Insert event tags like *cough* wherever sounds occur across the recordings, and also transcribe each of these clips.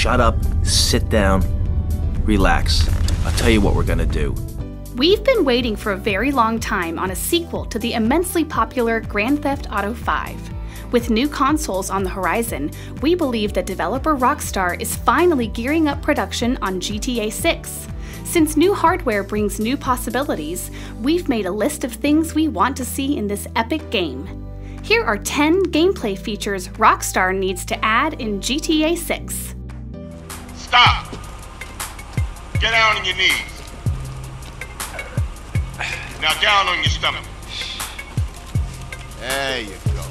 shut up, sit down, relax. I'll tell you what we're gonna do. We've been waiting for a very long time on a sequel to the immensely popular Grand Theft Auto 5. With new consoles on the horizon, we believe that developer Rockstar is finally gearing up production on GTA 6. Since new hardware brings new possibilities, we've made a list of things we want to see in this epic game. Here are 10 gameplay features Rockstar needs to add in GTA 6. Stop! Get down on your knees. Now down on your stomach. There you go.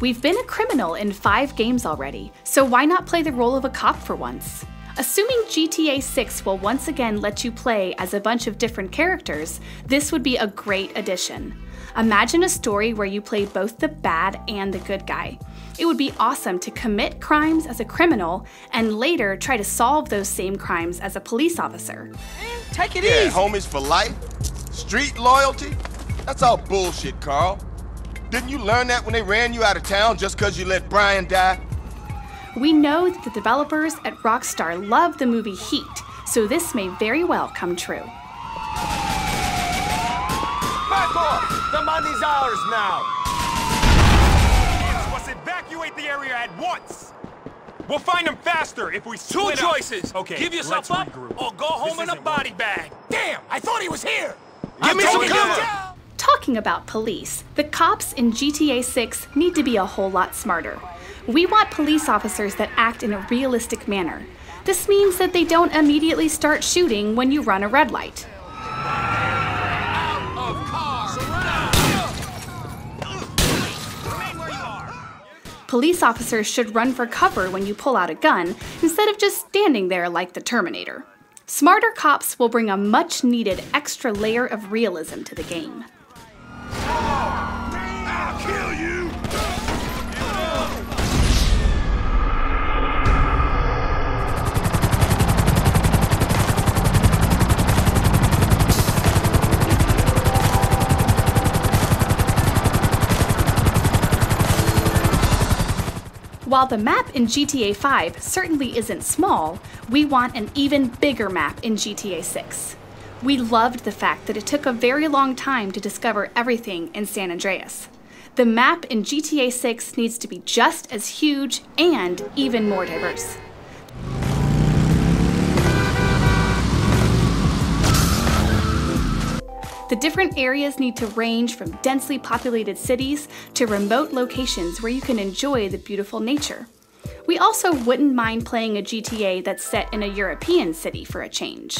We've been a criminal in five games already, so why not play the role of a cop for once? Assuming GTA 6 will once again let you play as a bunch of different characters, this would be a great addition. Imagine a story where you play both the bad and the good guy. It would be awesome to commit crimes as a criminal and later try to solve those same crimes as a police officer. Take it yeah, easy. homies for life. Street loyalty. That's all bullshit, Carl. Didn't you learn that when they ran you out of town just because you let Brian die? We know that the developers at Rockstar love the movie Heat, so this may very well come true. The money's ours now! Must evacuate the area at once! We'll find them faster if we Two choices! Okay, Give yourself up regroup. or go home This in a body working. bag! Damn! I thought he was here! Give me some told you. cover! Talking about police, the cops in GTA 6 need to be a whole lot smarter. We want police officers that act in a realistic manner. This means that they don't immediately start shooting when you run a red light. Police officers should run for cover when you pull out a gun instead of just standing there like the Terminator. Smarter cops will bring a much needed extra layer of realism to the game. While the map in GTA 5 certainly isn't small, we want an even bigger map in GTA 6. We loved the fact that it took a very long time to discover everything in San Andreas. The map in GTA 6 needs to be just as huge and even more diverse. The different areas need to range from densely populated cities to remote locations where you can enjoy the beautiful nature. We also wouldn't mind playing a GTA that's set in a European city for a change.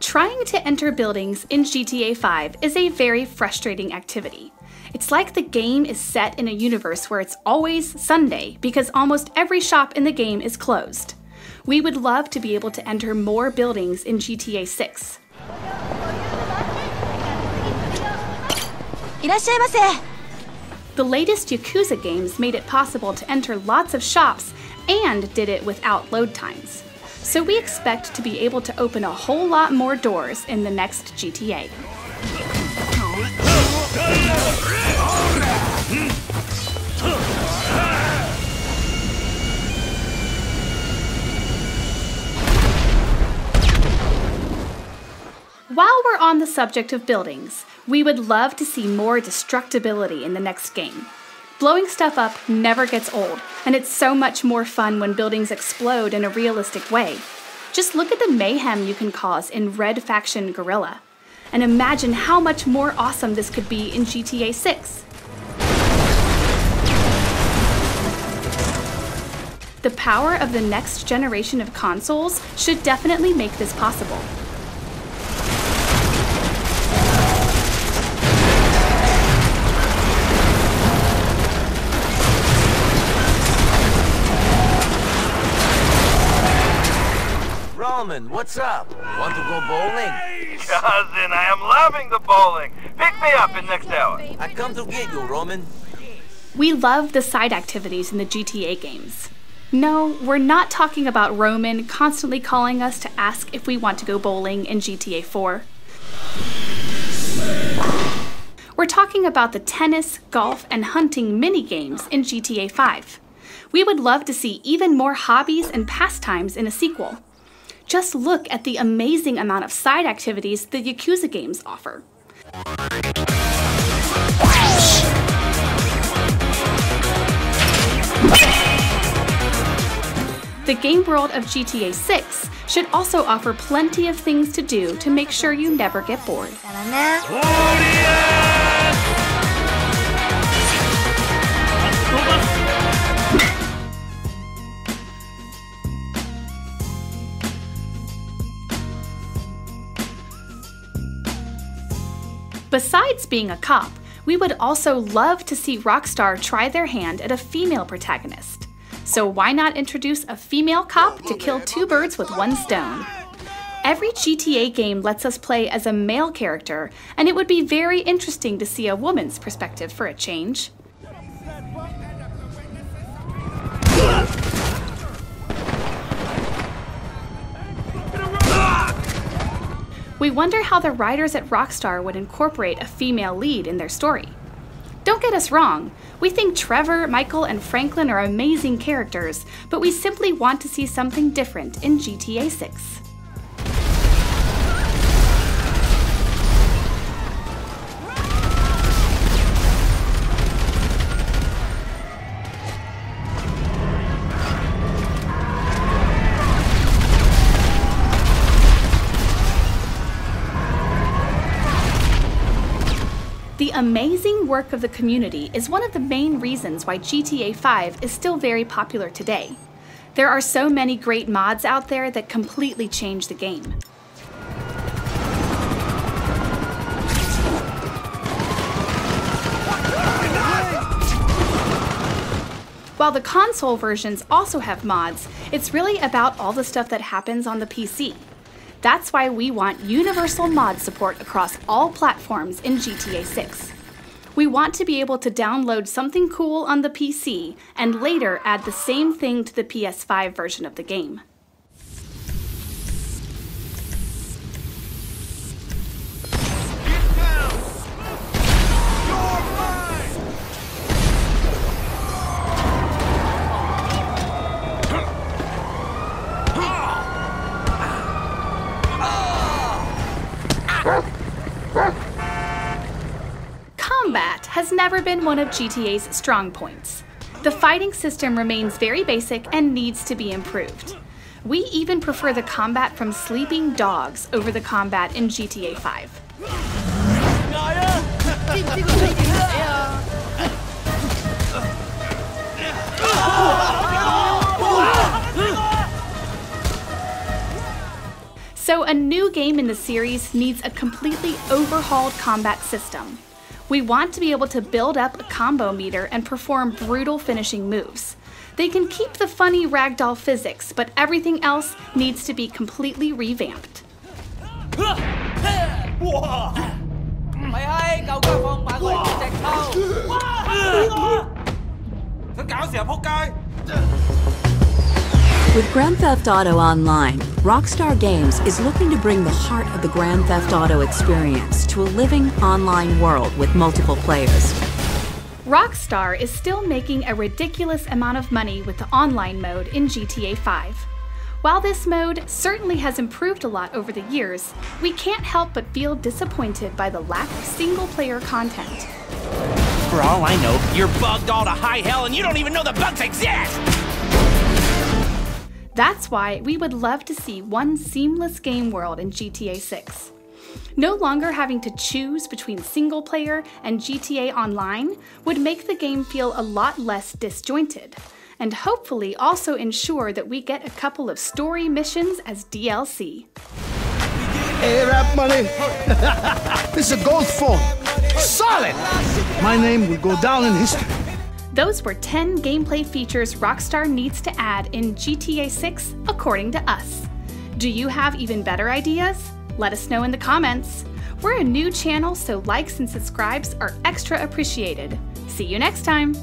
Trying to enter buildings in GTA 5 is a very frustrating activity. It's like the game is set in a universe where it's always Sunday because almost every shop in the game is closed. We would love to be able to enter more buildings in GTA 6. The latest Yakuza games made it possible to enter lots of shops and did it without load times. So we expect to be able to open a whole lot more doors in the next GTA. While we're on the subject of buildings, we would love to see more destructibility in the next game. Blowing stuff up never gets old, and it's so much more fun when buildings explode in a realistic way. Just look at the mayhem you can cause in Red Faction Guerrilla, and imagine how much more awesome this could be in GTA 6. The power of the next generation of consoles should definitely make this possible. Roman, what's up? Want to go bowling? Cousin, I am loving the bowling. Pick me up in next hour. I come to get you, Roman. We love the side activities in the GTA games. No, we're not talking about Roman constantly calling us to ask if we want to go bowling in GTA 4. We're talking about the tennis, golf, and hunting mini games in GTA 5. We would love to see even more hobbies and pastimes in a sequel. Just look at the amazing amount of side activities the Yakuza games offer. The game world of GTA 6 should also offer plenty of things to do to make sure you never get bored. Besides being a cop, we would also love to see Rockstar try their hand at a female protagonist. So why not introduce a female cop to kill two birds with one stone? Every GTA game lets us play as a male character, and it would be very interesting to see a woman's perspective for a change. We wonder how the writers at Rockstar would incorporate a female lead in their story. Don't get us wrong, we think Trevor, Michael, and Franklin are amazing characters, but we simply want to see something different in GTA 6. Amazing work of the community is one of the main reasons why GTA 5 is still very popular today. There are so many great mods out there that completely change the game. While the console versions also have mods, it's really about all the stuff that happens on the PC. That's why we want universal mod support across all platforms in GTA 6. We want to be able to download something cool on the PC and later add the same thing to the PS5 version of the game. Never been one of GTA's strong points. The fighting system remains very basic and needs to be improved. We even prefer the combat from sleeping dogs over the combat in GTA 5. So, a new game in the series needs a completely overhauled combat system. We want to be able to build up a combo meter and perform brutal finishing moves. They can keep the funny ragdoll physics, but everything else needs to be completely revamped. With Grand Theft Auto Online, Rockstar Games is looking to bring the heart of the Grand Theft Auto experience to a living online world with multiple players. Rockstar is still making a ridiculous amount of money with the online mode in GTA 5. While this mode certainly has improved a lot over the years, we can't help but feel disappointed by the lack of single player content. For all I know, you're bugged all to high hell and you don't even know the bugs exist! That's why we would love to see one seamless game world in GTA 6. No longer having to choose between single player and GTA Online would make the game feel a lot less disjointed, and hopefully also ensure that we get a couple of story missions as DLC. Hey, rap money. *laughs* this is a gold phone. Solid. My name will go down in history. Those were 10 gameplay features Rockstar needs to add in GTA 6, according to us. Do you have even better ideas? Let us know in the comments. We're a new channel, so likes and subscribes are extra appreciated. See you next time!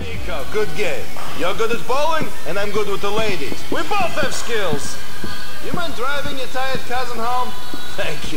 Niko, good game. You're good at bowling, and I'm good with the ladies. We both have skills. You mind driving your tired cousin home? *laughs* Thank